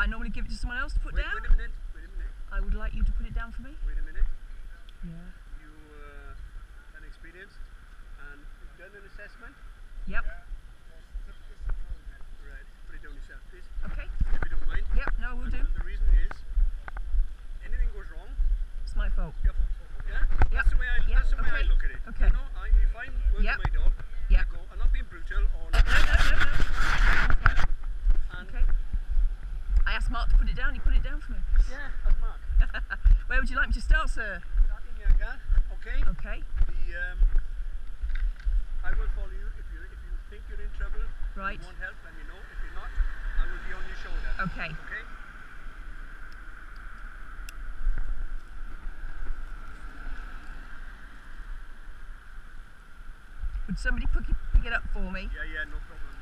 I normally give it to someone else to put Wait, down. wait a minute. Wait a minute. I would like you to put it down for me. Wait a minute. Yeah. You uh, an experienced and you've done an assessment. Yep. Right. Put it down yourself, please, Okay. if you don't mind. Yep. No, we'll do. And the reason is, anything goes wrong, It's my fault. Yep. Yeah? Yep. That's the way I, Yep, that's the way I okay. look at it. Okay. You know, I, if I'm working Yep. my dog, Yep. I go, I'm not being brutal or No, no, no, no. Okay. and Okay. I asked Mark to put it down. He put it down for me. yeah, that's Mark. Where would you like me to start, sir? Starting here, okay? Okay. The um, I will follow you if you if you think you're in trouble. Right. You want help, let me know. If you're not, I will be on your shoulder. Okay. Okay? Would somebody pick it, pick it up for me? Yeah, yeah, no problem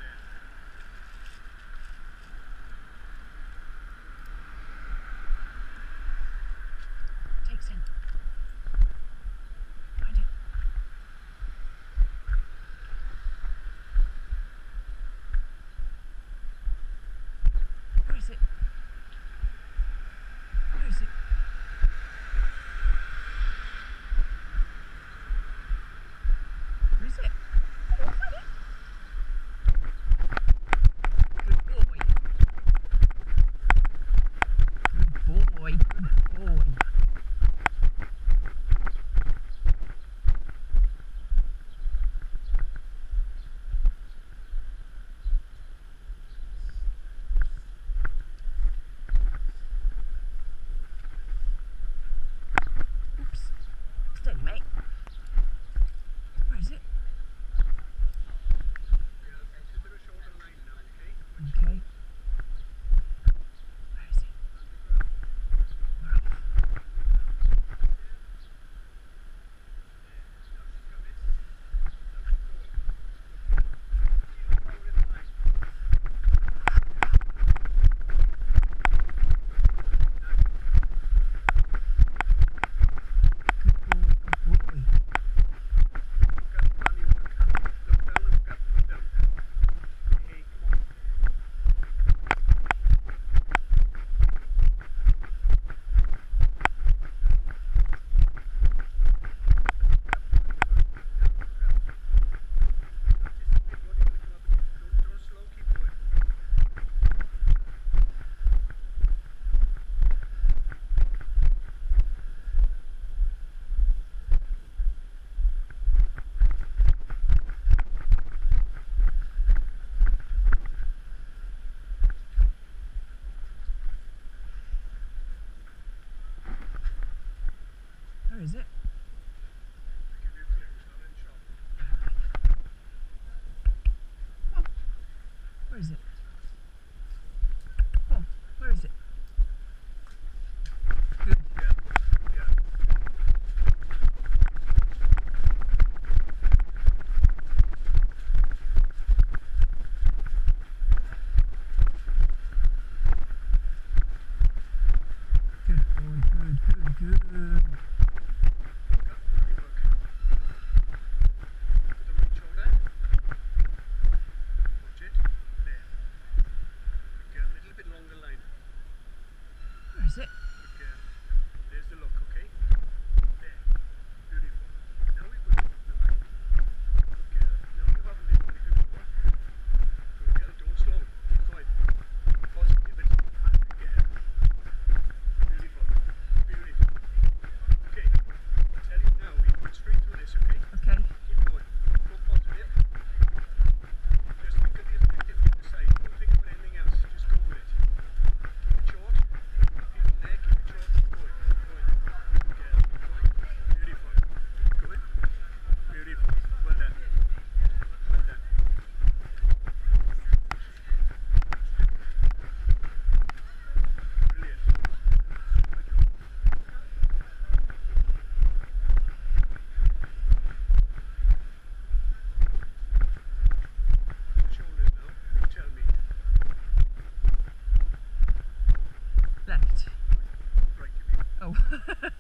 Oh.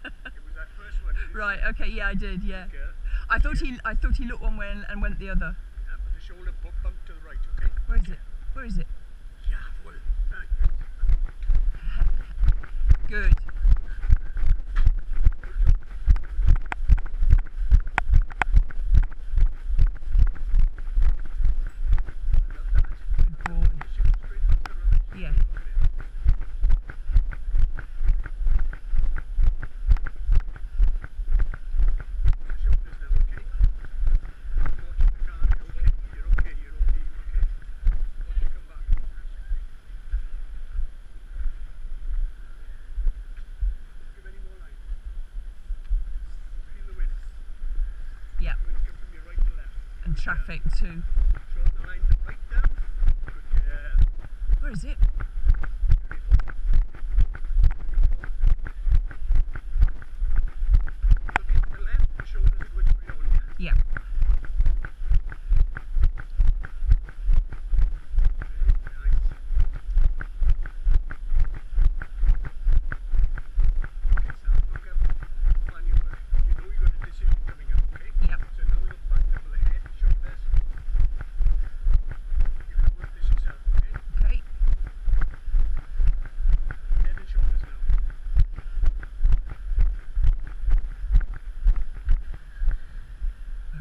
one, right. Okay. Yeah, I did. Yeah. Okay. I thought he. I thought he looked one way and, and went the other. Yeah, but the shoulder bumped to the right. Okay. Where is it? Where is it? Yeah. Well, right. Good. and traffic too. Where is it?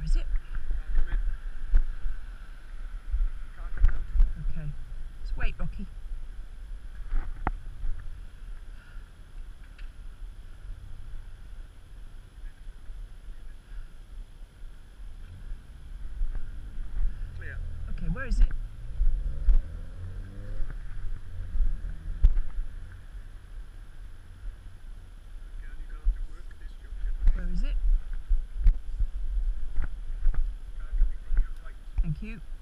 is it? Okay. Just wait, Rocky. Clear. Okay, where is it? Thank you.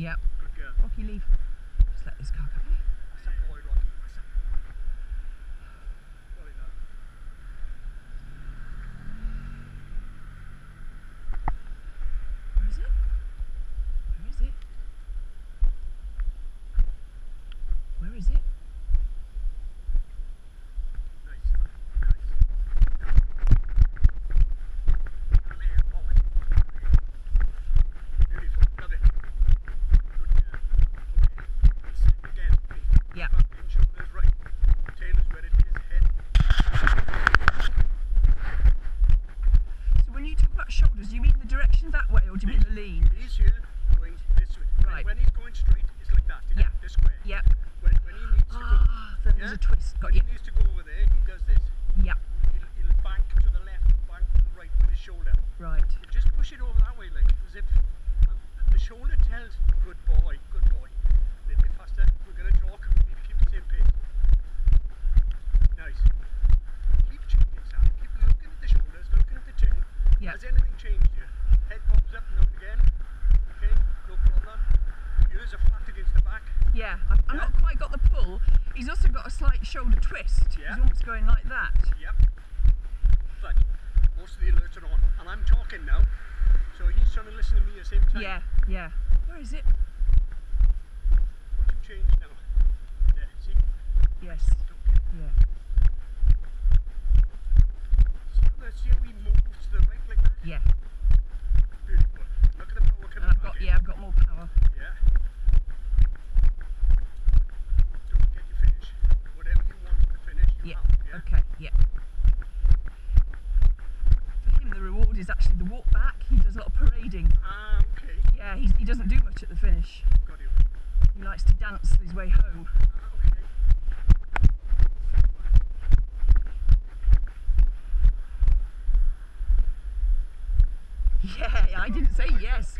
Yep. Rocky leaf. Just let this car. Yeah, I've, I've not quite got the pull. He's also got a slight shoulder twist. Yeah. He's almost going like that. Yep. But most of the alerts are on, and I'm talking now, so he's trying to listen to me at the same time. Yeah, yeah. Where is it? What's you change now? Yeah, see? Yes. Yeah. See, let's see how he moves to the right like that. Yeah. Beautiful. Look at the power And coming I've back got in. yeah, I've got more power. Yeah. Don't get your finish. Whatever you want to finish, you Yeah. have. Yeah. Okay. Yeah. For him, the reward is actually the walk back. He does a lot of parading. Ah, okay. Yeah, he's, he doesn't do much at the finish. Got you. He likes to dance his way home. Ah. Yeah, I didn't say yes.